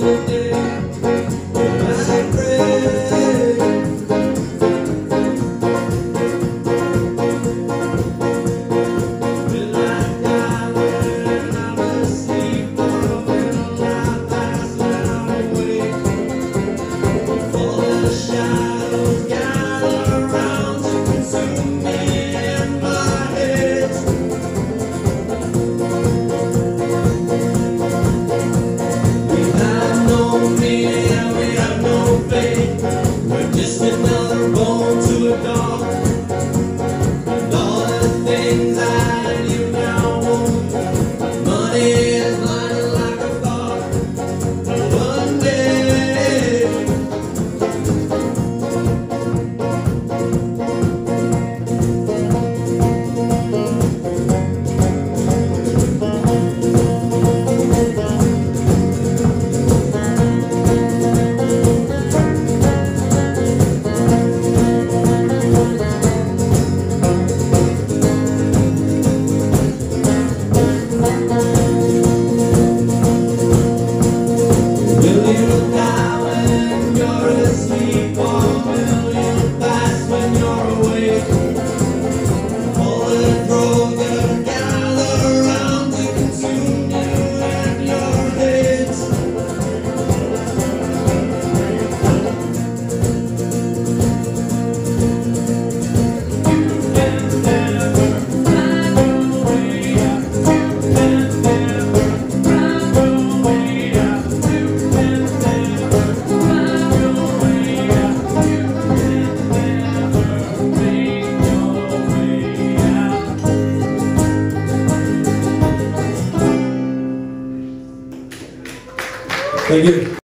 Lord. Hallelujah. Beleza. Thank you.